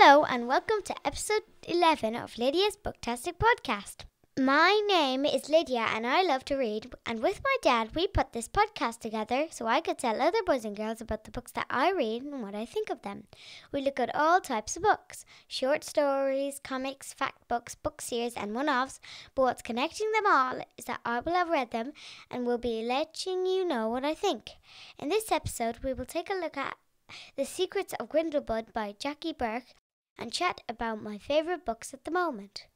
Hello, and welcome to episode 11 of Lidia's Booktastic podcast. My name is Lydia, and I love to read. And with my dad, we put this podcast together so I could tell other boys and girls about the books that I read and what I think of them. We look at all types of books short stories, comics, fact books, book series, and one offs. But what's connecting them all is that I will have read them and will be letting you know what I think. In this episode, we will take a look at The Secrets of Grindlewood by Jackie Burke and chat about my favourite books at the moment.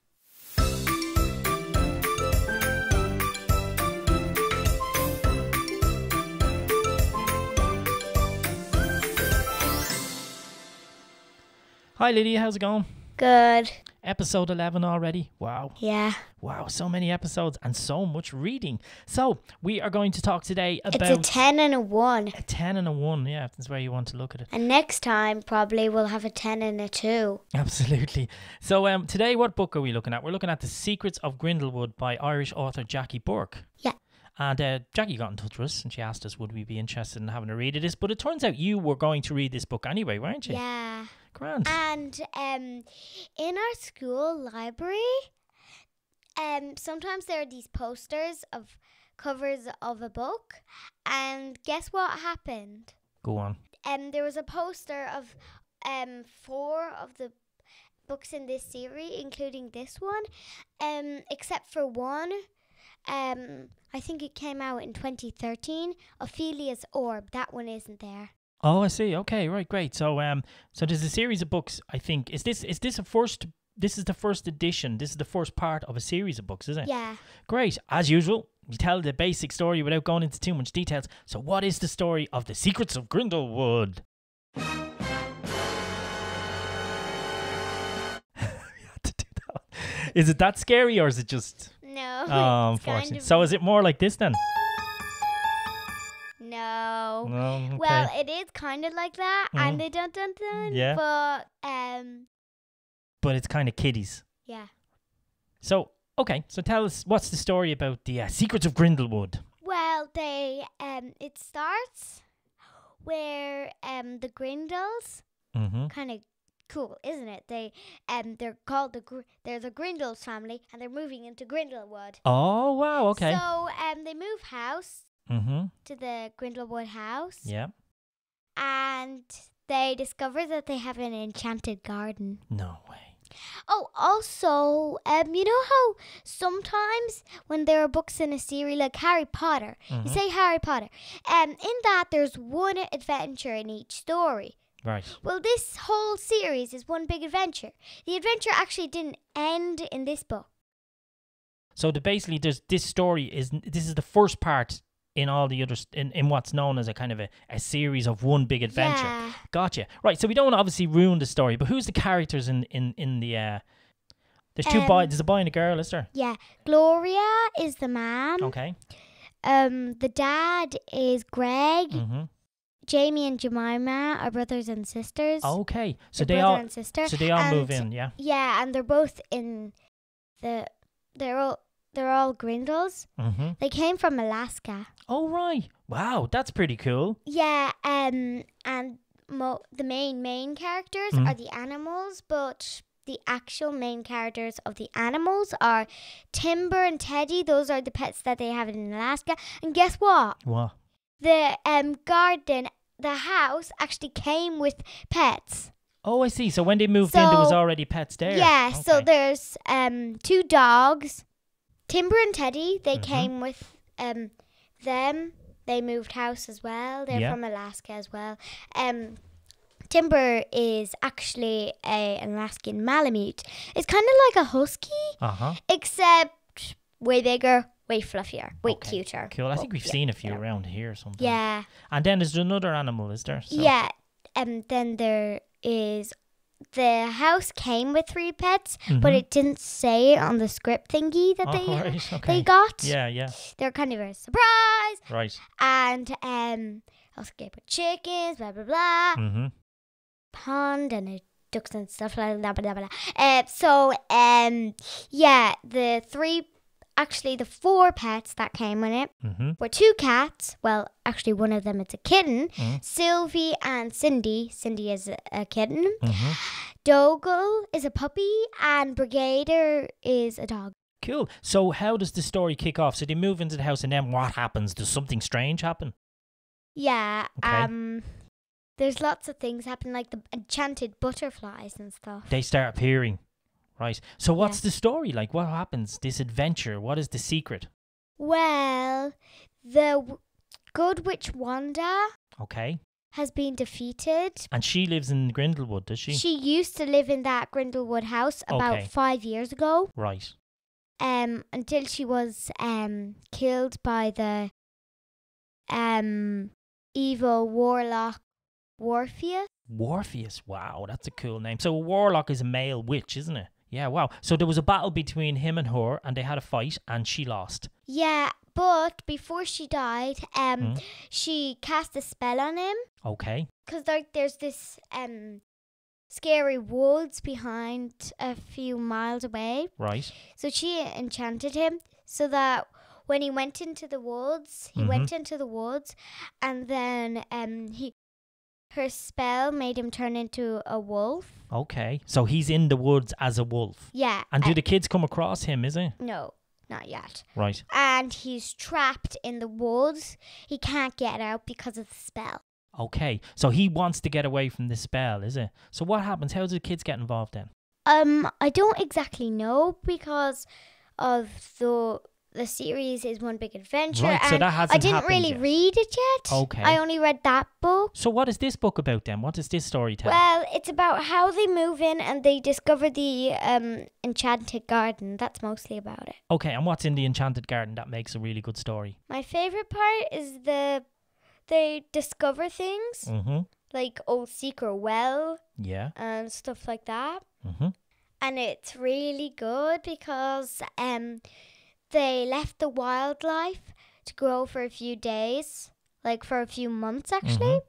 Hi Lidia, how's it going? Good. Episode 11 already. Wow. Yeah. Wow, so many episodes and so much reading. So, we are going to talk today It's about a 10 and a 1. a 10 and a 1. Yeah, that's where you want to look at it. And next time, probably we'll have a 10 and a 2. Absolutely. So, um, today, what book are we looking at? We're looking at The Secrets of Grindlewood by Irish author Jackie Burke. Yeah. And uh, Jackie got in touch with us and she asked us, would we be interested in having a read of this? But it turns out you were going to read this book anyway, weren't you? Yeah. Grand. And um, in our school library, um, sometimes there are these posters of covers of a book. And guess what happened? Go on. um, there was a poster of um, four of the books in this series, including this one, um, except for one. Um, I think it came out in 2013. Ophelia's Orb. That one isn't there. Oh, I see. Okay, right, great. So, um, so there's a series of books. I think is this is this a first? This is the first edition. This is the first part of a series of books, is it? Yeah. Great. As usual, you tell the basic story without going into too much details. So, what is the story of the Secrets of Grindlewood? To do that. Is it that scary or is it just? No. Oh, unfortunate. of- So, is it more like this then? No. No. Okay. Well, it is kind of like that, and Mhm. the dun dun dun. Yeah. But um, but it's kind of kiddies. yeah. So, okay. So, tell us what's the story about the uh, Secrets of Grindlewood? Well, they um, it starts where um the Grindles Mm-hmm. kind of cool, isn't it? They um they're called the Gr- they're the Grindles family, and they're moving into Grindlewood. Oh wow. Okay. So um they move house mm-hmm. to the Grindlewood house, Yeah. and they discover that they have an enchanted garden. No way. Oh, also, um, you know how sometimes when there are books in a series like Harry Potter, you Mhm. say Harry Potter, um, in that there's one adventure in each story. Right. Well, this whole series is one big adventure. The adventure actually didn't end in this book. So the basically there's this story is this is the first part in all the other st- in, in what's known as a kind of a, a series of one big adventure. Yeah. Gotcha. Right. So we don't want to obviously ruin the story, but who's the characters in in in the uh there's two boys. Um, There's a boy and a girl, is there? Yeah. Gloria is the mom. Okay. Um, the dad is Greg. Mm-hmm. Jamie and Jemima are brothers and sisters. Okay. So They're they all and sister. so they all move in, yeah. Yeah, and they're both in the. They're all. They're all Grindles. Mm-hmm. They came from Alaska. Oh right. Wow, that's pretty cool. Yeah, um, and mo- the main main characters Mhm. are the animals, but the actual main characters of the animals are Timber and Teddy. Those are the pets that they have in Alaska. And guess what? What? The um garden, the house actually came with pets. Oh, I see. So when they moved in, there was already pets there. Yeah, so there's um two dogs, Timber and Teddy. They Mhm. came with um them. They moved house as well. They're Yeah. from Alaska as well. Um, Timber is actually a an Alaskan Malamute. It's kind of like a husky, Uh-huh. except way bigger, way fluffier, way Okay, cuter. Cool. I think we've yeah, seen a few yeah. around here or something. Yeah, And then there's another animal, is there? So- yeah. And then there is the house came with three pets, but Mhm. it didn't say it on the script thingy that Oh, they right, okay. they got. Yeah, yeah. They're kind of a surprise. Right. And um also came with chickens, blah blah blah. Mm-hmm. Pond and a ducks and stuff like that. Blah, blah, blah. Uh, so um yeah, the three actually the four pets that came in it Mm-hmm. were two cats. Well, actually one of them it's a kitten. Mhm. Sylvie and Cindy. Cindy is a, a kitten. Mm-hmm. Dougal is a puppy and Brigadier is a dog. Cool. So how does the story kick off? So they move into the house and then what happens? Does something strange happen? Yeah. Okay. Um there's lots of things happen like the enchanted butterflies and stuff. They start appearing. Right. So what's the story like? What happens? This adventure, what is the secret? Well, the w- good witch Wanda Okay. has been defeated. And she lives in Grindlewood, does she? She used to live in that Grindlewood house about Okay. five years ago. right. Um, until she was um killed by the um evil warlock Worfeus. Worfeus. Wow, that's a cool name. So a warlock is a male witch, isn't it? Yeah, wow. So there was a battle between him and her and they had a fight and she lost. Yeah, but before she died, um, Mm. she cast a spell on him Okay. because like there's this um scary woods behind a few miles away. Right. So she enchanted him so that when he went into the woods, he Mhm. went into the woods, and then um he her spell made him turn into a wolf. Okay. So he's in the woods as a wolf. Yeah. And do uh, the kids come across him, is it? no, not yet. Right. And he's trapped in the woods. He can't get out because of the spell. Okay. So he wants to get away from the spell, is it? So what happens? How do the kids get involved then? Um, I don't exactly know because of the the series is one big adventure. Right, so and that hasn't I didn't really yet. read it yet. Okay. I only read that book. So what is this book about then? What does this story tell? Well, it's about how they move in and they discover the um enchanted garden. That's mostly about it. okay, and what's in the Enchanted Garden that makes a really good story? My favorite part is the they discover things Mm-hmm. like old secret well Yeah. and stuff like that. Mm-hmm. and it's really good because um they left the wildlife to grow for a few days like for a few months actually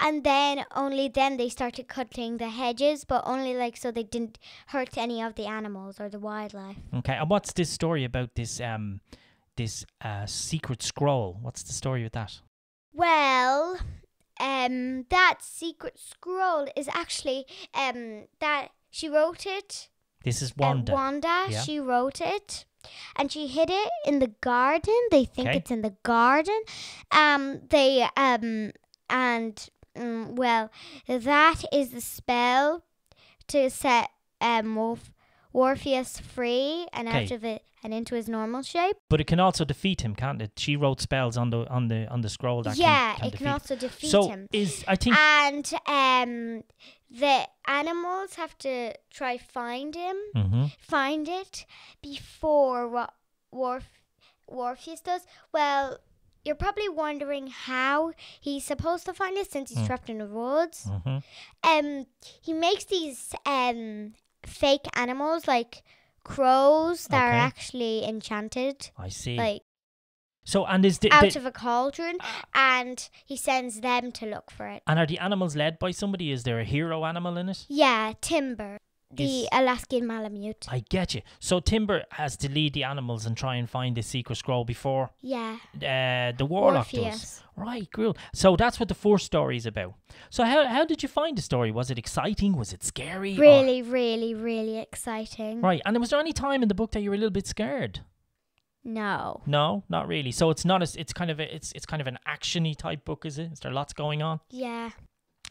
and then only then they started cutting the hedges but only like so they didn't hurt any of the animals or the wildlife Okay, and what's this story about this um this uh secret scroll? What's the story with that? Well um that secret scroll is actually um that she wrote it This is Uh, Wanda. Wanda, Yeah. she wrote it, and she hid it in the garden. They think Okay. it's in the garden. Um, they um, and um, well, that is the spell to set um Wolf Orpheus free and out Okay. of it and into his normal shape. but it can also defeat him, can't it? She wrote spells on the on the on the scroll that yeah, can, can it defeat. can also defeat so him. is I think And um, the animals have to try find him. hmm find it before what Warf- does? Well, you're probably wondering how he's supposed to find it since he's Mm. trapped in the woods. hmm Um, he makes these um fake animals like crows that are actually enchanted, I see. like so and is the, out the of a cauldron, ah. and he sends them to look for it. and are the animals led by somebody? Is there a hero animal in it? Yeah, Timber, the Alaskan Malamute. I get you. So Timber has to lead the animals and try and find the secret scroll before Yeah, uh, the warlock does. Right, cool. So that's what the first story is about. So how how did you find the story? Was it exciting? Was it scary? or- Really, really, really exciting. Right, and was there any time in the book that you were a little bit scared? No. No, not really. So it's not as it's kind of a, it's it's kind of an actiony type book, is it? Is there lots going on? Yeah.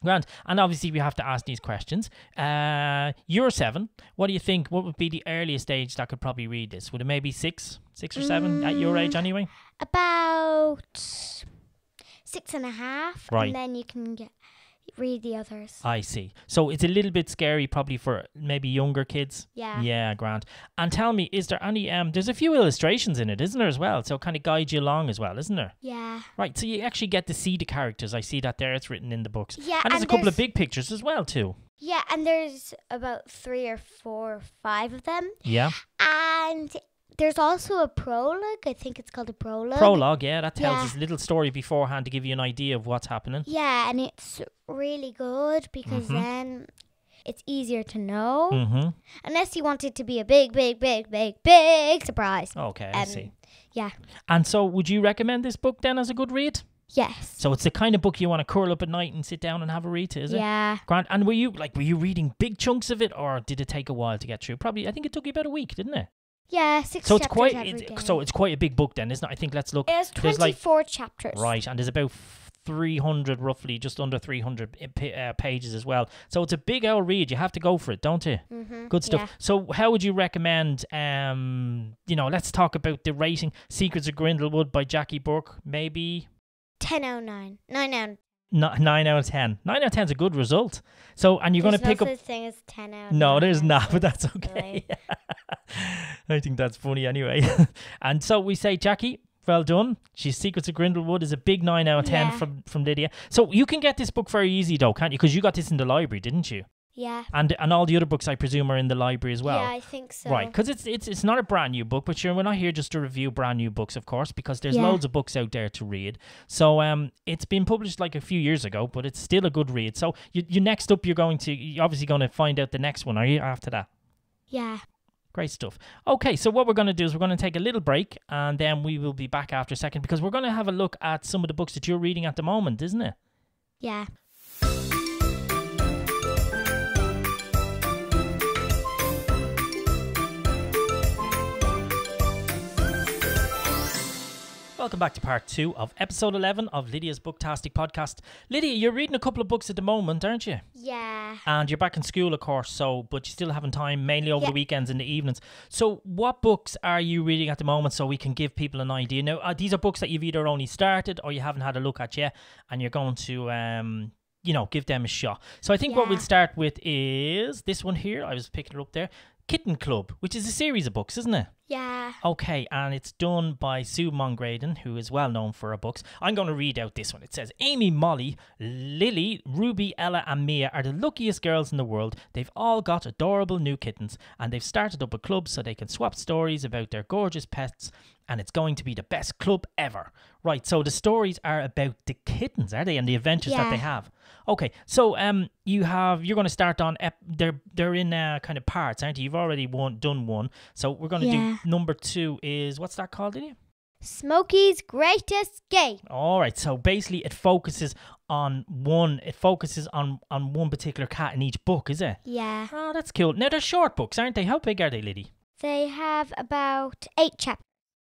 Grand. And obviously we have to ask these questions. Uh, you're seven. What do you think? What would be the earliest age that could probably read this? Would it maybe six, six or seven at your Mm. age anyway? About six and a half. Right. And then you can get read the others. I see. So it's a little bit scary, probably for maybe younger kids. yeah. Yeah, Grant. And tell me, is there any? Um, there's a few illustrations in it, isn't there as well? So kind of guide you along as well, isn't there? Yeah. Right. So you actually get to see the characters. I see that there. It's written in the books. Yeah. And there's a couple of big pictures as well too. Yeah, and there's about three or four or five of them. Yeah. And there's also a prologue. I think it's called a prologue. Prologue. Yeah, that tells Yeah. us a little story beforehand to give you an idea of what's happening. Yeah, and it's really good because Mhm. then it's easier to know. Mm-hmm. Unless you want it to be a big, big, big, big, big surprise. Okay, I Um, see. yeah. And so, would you recommend this book then as a good read? Yes. So it's the kind of book you want to curl up at night and sit down and have a read to, is it? yeah. Grant, and were you like were you reading big chunks of it, or did it take a while to get through? Probably, I think it took you about a week, didn't it? Yeah. Six. So it's quite, it's, so it's quite a big book then, isn't it? I think let's look. It's there's like- twenty-four chapters. Right, and there's about 300, roughly, just under 300 uh, pages as well. So it's a big old read. You have to go for it, don't you? Mm-hmm. Good stuff. Yeah. So, how would you recommend? Um, you know, let's talk about the rating. Secrets of Grindlewood by Jackie Burke. Maybe Ten out of nine. Nine out. n- nine out of ten. Nine out of ten is a good result. So, and you're going to There's pick no up. such thing as ten out. of No, there's not, but that's okay. really. I think that's funny anyway. and so we say, Jackie, well done. She's Secrets of Grindlewood is a big nine out of ten Yeah. from from Lidia. So you can get this book very easy though, can't you? Because you got this in the library, didn't you? Yeah. And and all the other books I presume are in the library as well. yeah, I think so. Right, because it's it's it's not a brand new book, but sure, we're not here just to review brand new books, of course, because there's Yeah. loads of books out there to read. So um, it's been published like a few years ago, but it's still a good read. So you you next up, you're going to you're obviously going to find out the next one, are you? After that, Yeah. great stuff. Okay, so what we're going to do is we're going to take a little break, and then we will be back after a second because we're going to have a look at some of the books that you're reading at the moment, isn't it? Yeah. Welcome back to part two of episode 11 of Lidia's Booktastic podcast. Lydia, you're reading a couple of books at the moment, aren't you? Yeah. And you're back in school, of course, so but you're still having time mainly over Yeah. the weekends and the evenings. So, what books are you reading at the moment so we can give people an idea? Now, uh, these are books that you've either only started or you haven't had a look at yet, and you're going to, um, you know, give them a shot. So, I think what we'll start with is this one here. I was picking it up there Kitten Club, which is a series of books, isn't it? Yeah. Okay, and it's done by Sue Mongredien, who is well known for her books. I'm going to read out this one. It says Amy, Molly, Lily, Ruby, Ella, and Mia are the luckiest girls in the world. They've all got adorable new kittens, and they've started up a club so they can swap stories about their gorgeous pets, and it's going to be the best club ever. Right, so the stories are about the kittens, are they, and the adventures that they have. Okay, so um, you have you're going to start on ep- they're they're in uh, kind of parts, aren't you? You've already one done one, so we're going to Yeah. do number two. Is what's that called? Did you? Smokey's Great Escape. All right. So basically, it focuses on one. It focuses on on one particular cat in each book, is it? Yeah. Oh, that's cool. Now they're short books, aren't they? How big are they, Liddy? They have about eight chapters.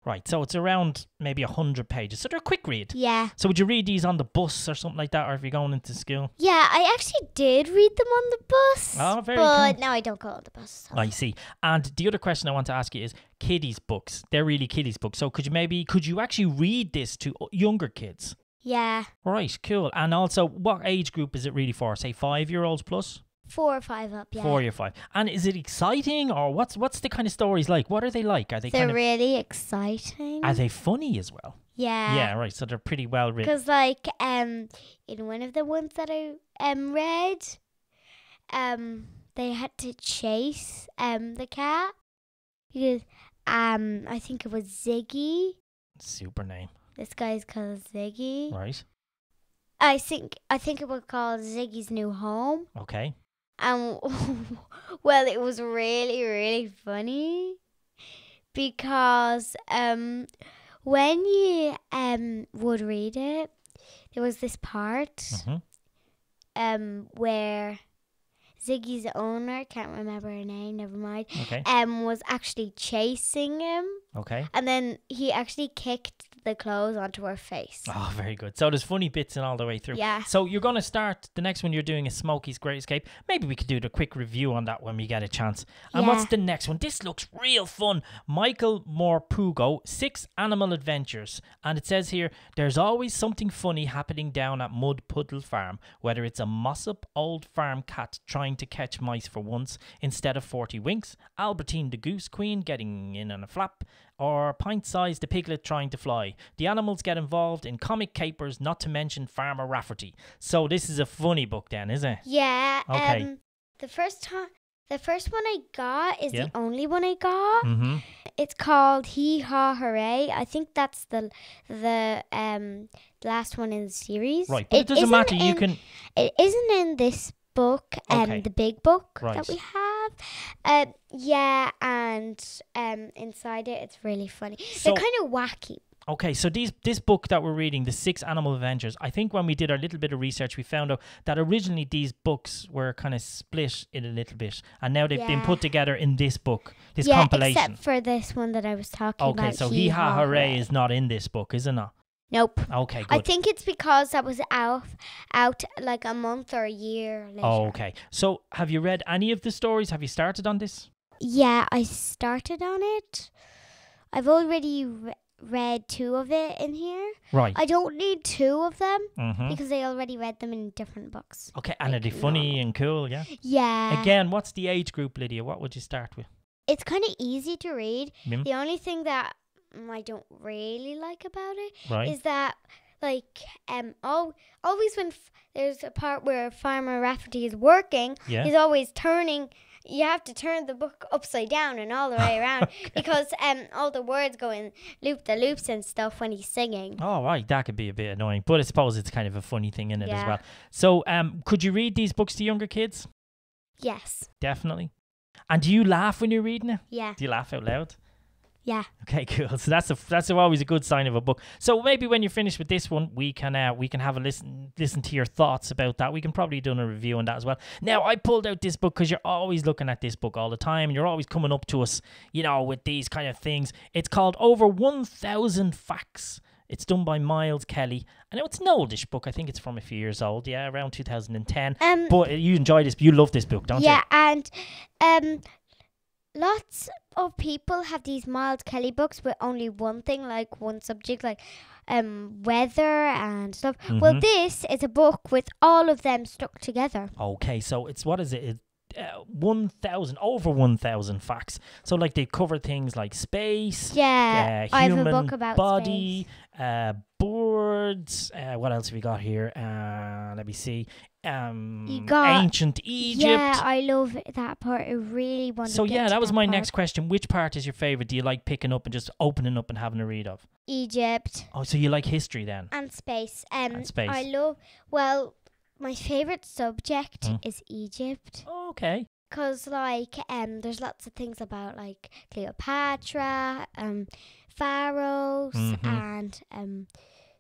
Right. So it's around maybe a hundred pages. So they're a quick read. Yeah. So would you read these on the bus or something like that, or if you're going into school? Yeah, I actually did read them on the bus. Oh, very But cool. now I don't go on the bus. I see. And the other question I want to ask you is kiddies books. They're really kiddies books. So could you maybe could you actually read this to younger kids? Yeah. Right, cool. And also, what age group is it really for? Say five year olds plus, Four or five up, yeah. four or five. And is it exciting or what's what's the kind of stories like? What are they like? Are they They're kind of really exciting. are they funny as well? yeah. yeah, right. So they're pretty well written. Because like um in one of the ones that I um read, um they had to chase um the cat because um I think it was Ziggy. Super name, This guy's called Ziggy. right? I think I think it was called Ziggy's New Home. Okay. Um, well, it was really, really funny because um, when you um would read it, there was this part hmm um where Ziggy's owner can't remember her name. Never mind. Okay. Um, was actually chasing him, Okay. and then he actually kicked the clothes onto her face. Oh, very good. So there's funny bits in all the way through. Yeah. So you're going to start the next one you're doing is Smokey's Great Escape. Maybe we could do the quick review on that when we get a chance. And what's the next one? This looks real fun. Michael Morpurgo, Six Animal Adventures. And it says here, there's always something funny happening down at Mud Puddle Farm, whether it's a Mossop old farm cat trying to catch mice for once instead of 40 winks, Albertine the Goose Queen getting in on a flap, or pint-sized the piglet trying to fly. The animals get involved in comic capers, not to mention Farmer Rafferty. So this is a funny book then, is it? Yeah. Okay. Um, the first time, the first one I got is Yeah. the only one I got. Mm-hmm. It's called Hee Haw Hooray. I think that's the the um last one in the series. Right, but it, doesn't isn't matter. You can It isn't in this book. Um, Okay. the big book Right. that we have. Uh, yeah, and um, inside it, it's really funny. So- They're kind of wacky. Okay, so these this book that we're reading, The Six Animal Adventures, I think when we did our little bit of research, we found out that originally these books were kind of split in a little bit, and now they've been put together in this book, this yeah, compilation. except for this one that I was talking Okay, about. Okay, so Hee Ha Hooray is not in this book, is it not? Nope. Okay, good. I think it's because that was out out like a month or a year later. Oh, okay. So, have you read any of the stories? Have you started on this? Yeah, I started on it. I've already re- read two of it in here. Right. I don't need two of them mm-hmm. because I already read them in different books. Okay, and are like they funny and cool? Yeah. Yeah. Again, what's the age group, Lidia? What would you start with? It's kind of easy to read. Mm, The only thing that I don't really like about it Right. is that like um al- always when f- there's a part where Farmer Rafferty is working, yeah. he's always turning you have to turn the book upside down and all the way around because um all the words go in loop the loops and stuff when he's singing. Oh, right. That could be a bit annoying, but I suppose it's kind of a funny thing in it as well. So, um, could you read these books to younger kids? Yes. Definitely. And do you laugh when you're reading it? Yeah. Do you laugh out loud? Yeah. Okay, cool. So that's a that's always a good sign of a book. So maybe when you're finished with this one, we can uh, we can have a listen listen to your thoughts about that. We can probably do a review on that as well. Now I pulled out this book because you're always looking at this book all the time, and you're always coming up to us, you know, with these kind of things. It's called Over One Thousand Facts. It's done by Miles Kelly. I know it's an oldish book. I think it's from a few years old. Yeah, around 2010. Um But you enjoy this. You love this book, don't you? yeah, and um lots of people have these Miles Kelly books with only one thing, like one subject, like um weather and stuff. you? Well, this is a book with all of them stuck together. Okay, so it's what is it? It- Uh, 1,000, over 1,000 facts. So, like, they cover things like space, Yeah, uh, I have a human book about body, space. uh, birds. Uh, what else have we got here? Let me see. Um, got- ancient Egypt. Yeah, I love that part. I really want so yeah, that was my part. next question. Which part is your favorite? Do you like picking up and just opening up and having a read of? Egypt Oh, so you like history then? and space. Um, And space. I love. Well, my favorite subject Mm. is Egypt. Oh, okay. Cause like um, there's lots of things about like Cleopatra, um, pharaohs, Mhm. and um,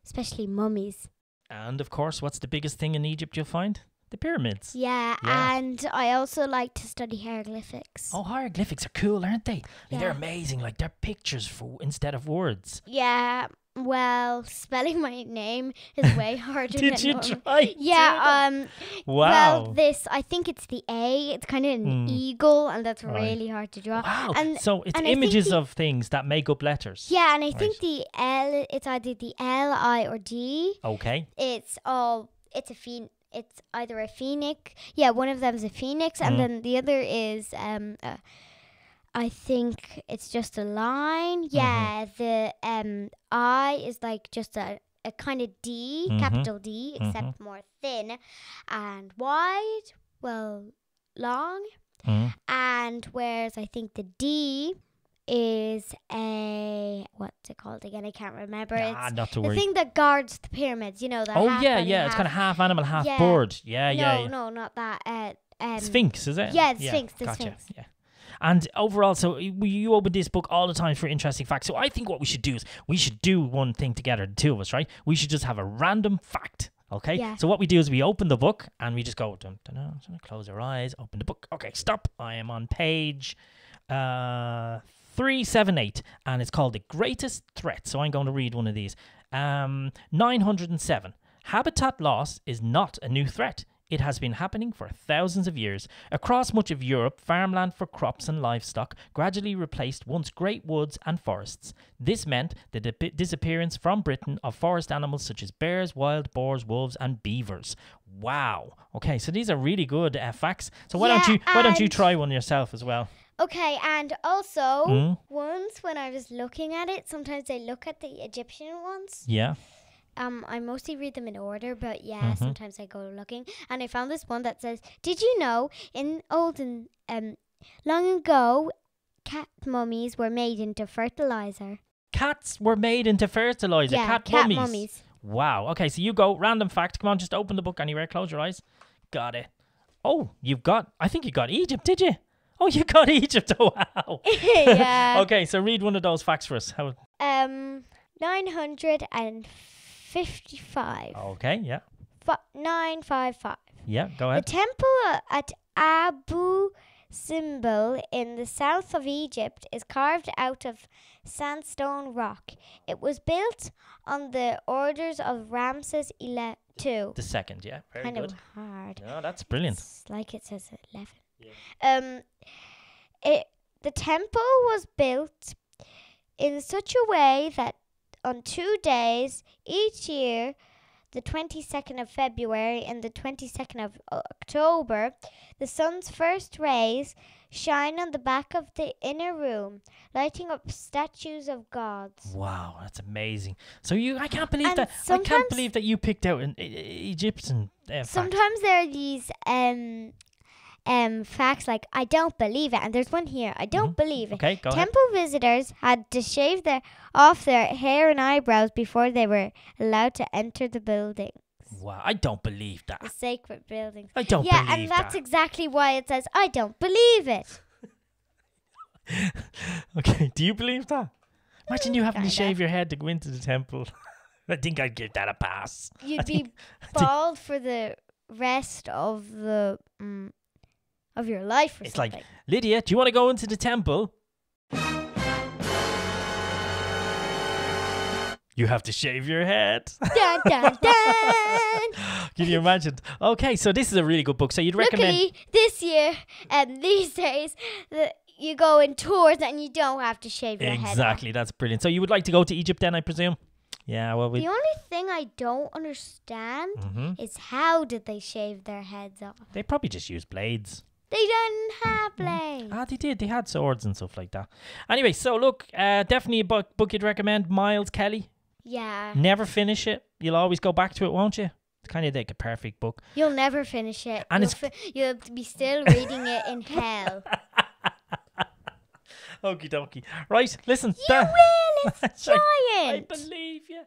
especially mummies. And of course, what's the biggest thing in Egypt you'll find? The pyramids. Yeah, Yeah. and I also like to study hieroglyphics. Oh, hieroglyphics are cool, aren't they? Like, They're amazing. Like they're pictures for instead of words. Yeah, well, spelling my name is way harder. Did than you normal. try? Yeah, um, wow. well, this I think it's the A. It's kind of an Mm. eagle, and that's Right. really hard to draw. wow. and- so it's and images of things that make up letters. Yeah, and I Right. think the L. It's either the L, I, or D. Okay. It's all. It's a phoen. It's either a phoenix. Yeah, one of them is a phoenix, Mhm. and then the other is um. Uh, I think it's just a line. Mm-hmm. Yeah, the um I is like just a a kind of D, Mhm. capital D, except more thin and wide. Well, long. Mm. And whereas I think the D is a what's it called again? I can't remember. Ah, it's not to worry. the thing that guards the pyramids. You know that. oh yeah, yeah. It's kind of half animal, half Yeah. bird. Yeah, no, yeah. yeah. no, not that. Uh, um, Sphinx, is it? yeah, the Sphinx, the gotcha. Sphinx. Yeah. And overall, so you open this book all the time for interesting facts. So I think what we should do is we should do one thing together, the two of us, right? We should just have a random fact. Okay. Yeah. So what we do is we open the book and we just go dun, dun, dun, dun, close our eyes, open the book. Okay, stop. I am on page uh three seven eight, and it's called the greatest threat. So I'm going to read one of these. Um, nine hundred and seven. Habitat loss is not a new threat. It has been happening for thousands of years. Across much of Europe, farmland for crops and livestock gradually replaced once great woods and forests. This meant the di- disappearance from Britain of forest animals such as bears, wild boars, wolves, and beavers. Wow. Okay, so these are really good uh, facts. So why don't you why don't you try one yourself as well? Okay, and also Mm. once when I was looking at it, sometimes I look at the Egyptian ones. Yeah. Um, I mostly read them in order, but yeah, Mhm. sometimes I go looking, and I found this one that says, "Did you know in olden um long ago, cat mummies were made into fertilizer? Cats were made into fertilizer. yeah, cat, cat mummies. mummies. Wow. Okay, so you go random fact. Come on, just open the book anywhere. Close your eyes. Got it. Oh, you've got. I think you got Egypt, did you? Oh, you got Egypt. Oh, wow. yeah. okay, so read one of those facts for us. How? Um, 955. Okay, yeah. Fi 955. Yeah, go ahead. The temple at Abu Simbel in the south of Egypt is carved out of sandstone rock. It was built on the orders of Ramses II. The second, yeah. Very kind good. of hard. No, that's brilliant. It's like it says 11. Yeah. Um, it, the temple was built in such a way that on two days each year, the 22nd of February and the 22nd of October, the sun's first rays shine on the back of the inner room, lighting up statues of gods. Wow, that's amazing. So you, I can't believe And that. I can't believe that you picked out an Egyptian uh, fact. Sometimes there are these um um facts like I don't believe it, and there's one here I don't believe it. Okay, go ahead. Temple visitors had to shave their off their hair and eyebrows before they were allowed to enter the building, Wow, I don't believe that. the sacred buildings. I don't believe that. yeah, and that's that. exactly why it says I don't believe it. okay, do you believe that? Imagine you having to kinda. shave your head to go into the temple. I think I'd give that a pass. You'd be bald for the rest of the um, of your life It's like. Lidia, do you want to go into the temple? You have to shave your head. dun, dun, dun. Can you imagine? Okay, so this is a really good book. So you'd recommend Luckily, this year and these days, the, you go in tours and you don't have to shave your head. Exactly, that's brilliant. So you would like to go to Egypt then, I presume? Yeah, well, we. The only thing I don't understand hmm is how did they shave their heads off? They probably just use blades. They didn't have blades. Ah, they did. They had swords and stuff like that. Anyway, so look, uh, definitely a book, book you'd recommend. Miles Kelly. Yeah, Never finish it. You'll always go back to it, won't you? It's kind of like a perfect book. you'll never finish it. And you'll, it's- fi- you'll be still reading it in hell. Okie dokie. Right, listen. You that- will. It's I- I giant. believe you.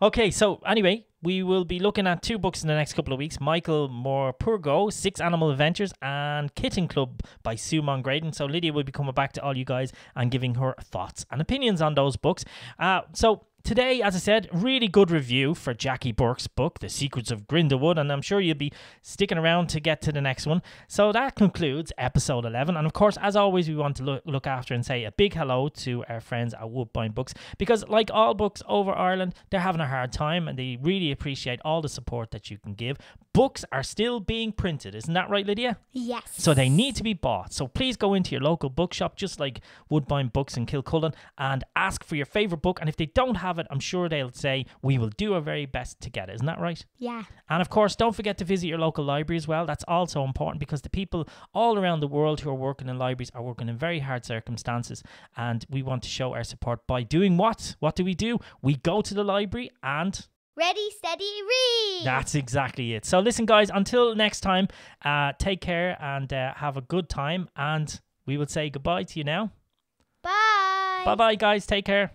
Okay, so anyway, we will be looking at two books in the next couple of weeks Michael Morpurgo, Six Animal Adventures, and Kitten Club by Sue Mongredien. So Lidia will be coming back to all you guys and giving her thoughts and opinions on those books. Uh, so today, as I said, really good review for Jackie Burke's book, The Secrets of Grindlewood, and I'm sure you'll be sticking around to get to the next one. So that concludes episode 11. And of course, as always, we want to look, look after and say a big hello to our friends at Woodbine Books because, like all books over Ireland, they're having a hard time and they really appreciate all the support that you can give. Books are still being printed, isn't that right, Lidia? Yes. So they need to be bought. So please go into your local bookshop, just like Woodbine Books in Kilcullen, and ask for your favourite book. And if they don't have it, I'm sure they'll say, We will do our very best to get it. Isn't that right? Yeah. And of course, don't forget to visit your local library as well. That's also important because the people all around the world who are working in libraries are working in very hard circumstances. And we want to show our support by doing what? What do we do? We go to the library and Ready, steady, read. that's exactly it. So listen, guys, until next time, uh, take care and uh, have a good time. And we will say goodbye to you now. Bye. Bye bye, guys. Take care.